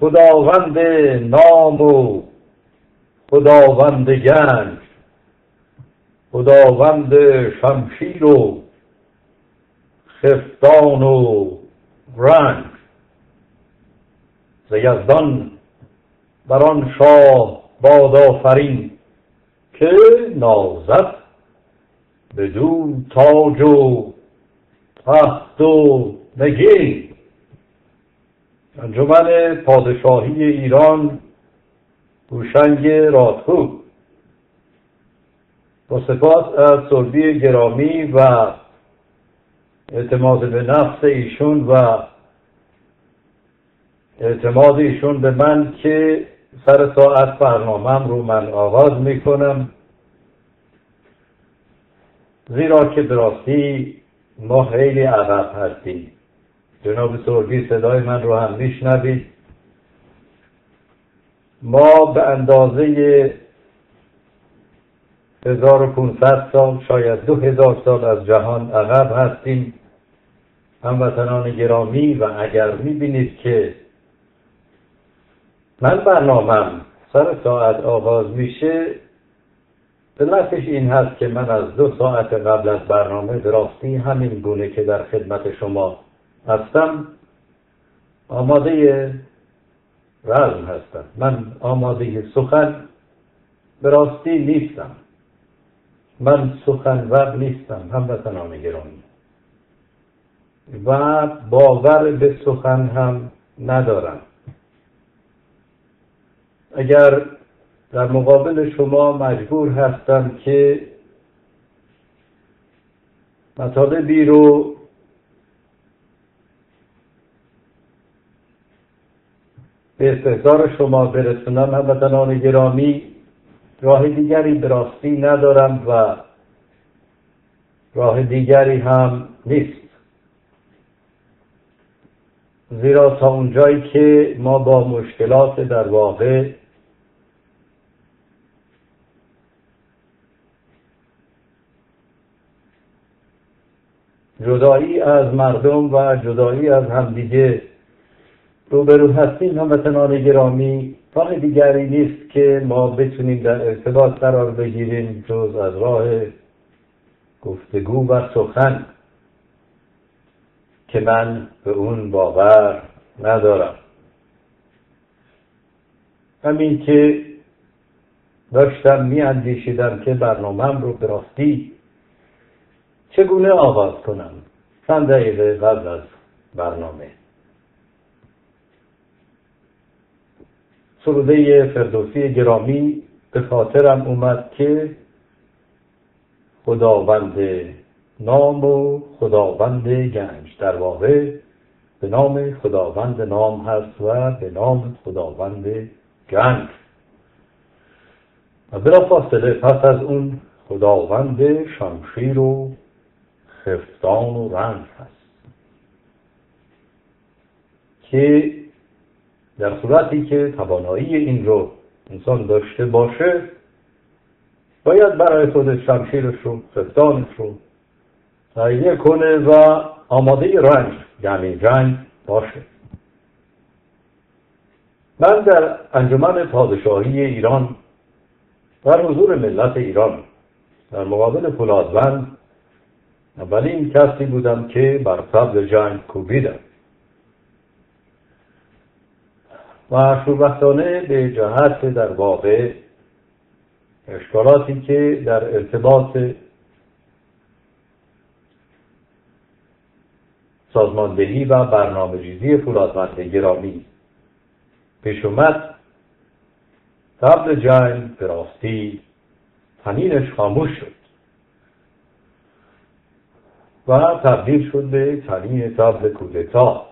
خداوند نام و خداوند گنج خداوند شمشیر و خفتان و رنج. ز یزدان بر آن شاه باد آفرین که نازد بدو تاج و تخت و نگین. انجمن پادشاهی ایران گوشنگ رادخو. با سپاس از سلبی گرامی و اعتماد به نفس ایشون و اعتماد ایشون به من که سر ساعت برنامهم رو من آغاز می‌کنم. زیرا که براستی ما خیلی عقب هستیم. جناب سرگی صدای من رو هم میشنوید. ما به اندازه 1500 سال شاید 2000 سال از جهان عقب هستیم. هموطنان گرامی و اگر می‌بینید که من برنامهم سر ساعت آغاز میشه علتش این هست که من از دو ساعت قبل از برنامه براستی همین گونه که در خدمت شما هستم. آماده رزم هستم. من آماده سخن براستی نیستم. من سخن ور نیستم. هموطنان گرامی و باور به سخن هم ندارم. اگر در مقابل شما مجبور هستم که مطالبی رو به استحضار شما برسونم. هموطنان گرامی راه دیگری به راستی ندارم و راه دیگری هم نیست. زیرا تا اونجایی که ما با مشکلات در واقع جدایی از مردم و جدایی از همدیگه روبرو هستیم هموطنان گرامی راه دیگری نیست که ما بتونیم در ارتباط قرار بگیریم جز از راه گفتگو و سخن که من به اون باور ندارم. همین که داشتم می اندیشیدم که برنامهم رو به چگونه آغاز کنم؟ چند دقیقه قبل از برنامه. سروده فردوسی گرامی به خاطرم اومد که خداوند نام و خداوند گنج در واقع به نام خداوند نام هست و به نام خداوند گنج. و بلا فاصله پس از اون خداوند شمشیر و خفتان و رنج هست که در صورتی که توانایی این رو انسان داشته باشه باید برای خود شمشیرش رو خفتانش رو تهیه کنه و آماده رنج یعنی جنگ باشه. من در انجمن پادشاهی ایران در حضور ملت ایران در مقابل فولادوند اولین کسی بودم که بر سبز جنگ کوبیدم. و شوربختانه به جهت در واقع اشکالاتی که در ارتباط سازماندهی و برنامه ریزی فولادمند گرامی پیش اومد قبل جنگ به تنینش خاموش شد و تبدیل شد به تنین تبل کودتا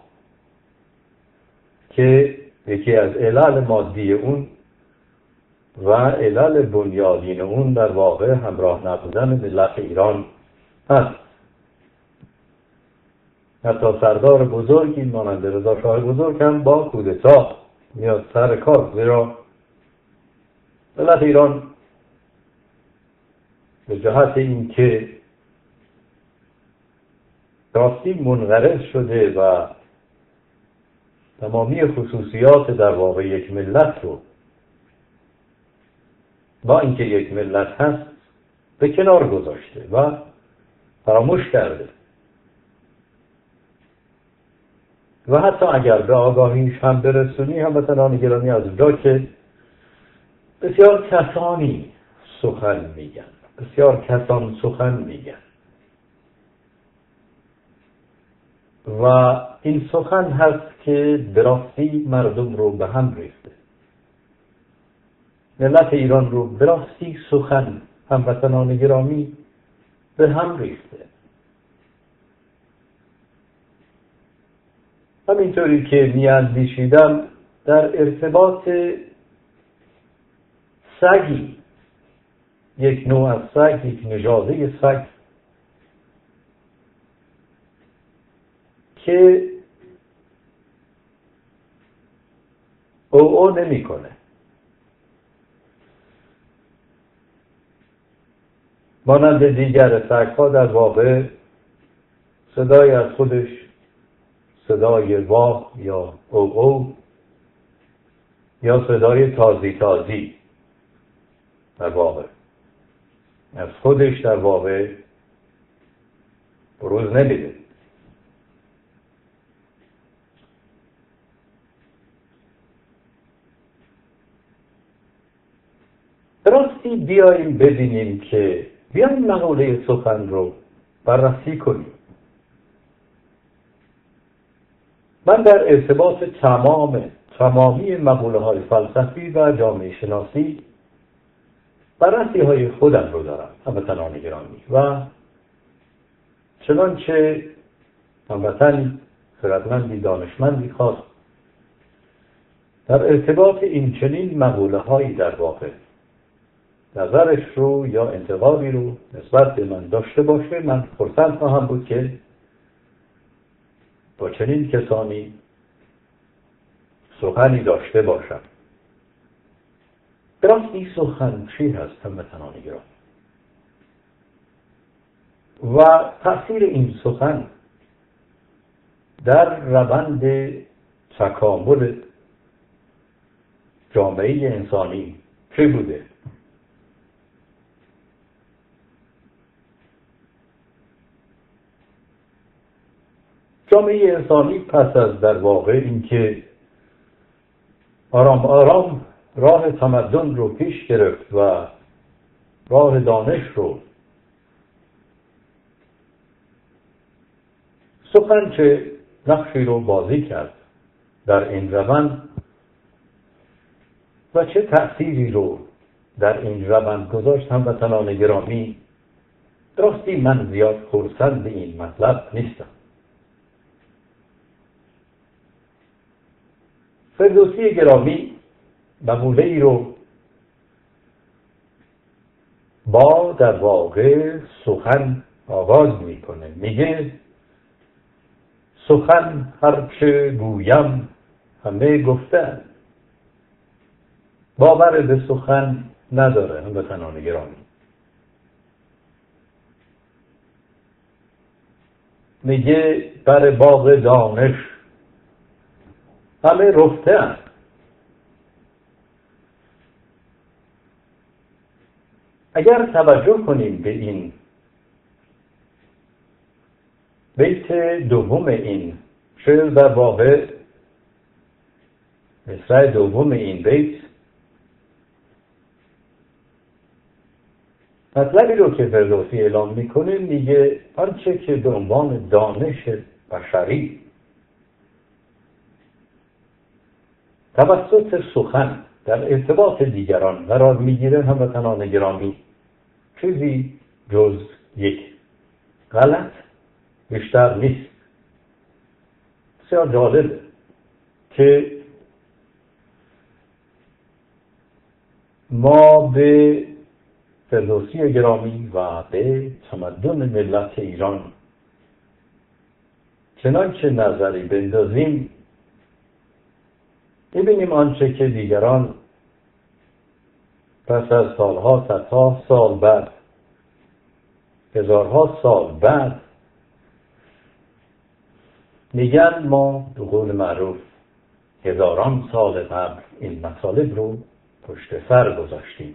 که یکی از علل مادی اون و علل بنیادین اون در واقع همراه نبودن ملت ایران هست. حتی سردار بزرگی مانند رضا شاه بزرگ هم با کودتا میاد سر کار. زیرا ملت ایران به جهت اینکه راستی منقرض شده و تمامی خصوصیات در واقع یک ملت رو با اینکه یک ملت هست به کنار گذاشته و فراموش کرده. و حتی اگر به آگاهیش هم برسونی هم مثلا گرامی از اونجا که بسیار کسانی سخن میگن بسیار کسان سخن میگن. و این سخن هست که براستی مردم رو به هم ریخته. ملت ایران رو براستی سخن هموطنان گرامی به هم ریخته. همینطوری که میاندیشیدم در ارتباط سگی یک نوع از سگ یک نژاده سگ که او او نمی‌کنه. مانند دیگر سگها در واقع صدای از خودش صدای واه یا او او یا صدای تازی تازی در واقع. از خودش در واقع بروز نمیده. راستی بیاییم ببینیم که بیاییم مقوله سخن رو بررسی کنیم. من در ارتباط تمام تمامی مقوله های فلسفی و جامعه شناسی بررسی های خودم رو دارم هموطنان گرامی. و چنانچه هموطن خردمندی دانشمندی خواست در ارتباط این چنین مقوله هایی در واقع نظرش رو یا انتقادی رو نسبت به من داشته باشه. من خرسند خواهم بود که با چنین کسانی سخنی داشته باشم. براست این سخن چی هست هموطنان گرامی و تاثیر این سخن در روند تکامل جامعه انسانی چه بوده؟ جامعه انسانی پس از در واقع اینکه آرام آرام راه تمدن رو پیش گرفت و راه دانش رو سخن چه نقشی رو بازی کرد در این روند و چه تأثیری رو در این روند گذاشت هم وطنان گرامی درستی من زیاد خورسند این مطلب نیستم. فردوسی گرامی مقوله ای رو با در واقع سخن آغاز می‌کنه. میگه سخن هرچه گویم همه گفتن باور به سخن نداره هم به گرامی. میگه بر باغ دانش همه رفته اگر توجه کنیم به این بیت دوم این شعر در واقع مصرع دوم این بیت مطلبی رو که فردوسی اعلام می‌کنه میگه آنچه که به عنوان دانش بشری توسط سخن در ارتباط دیگران قرار می‌گیره هموطنان گرامی. چیزی جز یک. غلط بیشتر نیست. بسیار جالبه که ما به فردوسی گرامی و به تمدن ملت ایران چنانچه نظری بندازیم ببینیم آنچه که دیگران پس از سالها صدها سال بعد هزارها سال بعد میگن ما به قول معروف هزاران سال قبل این مطالب رو پشت سر گذاشتیم.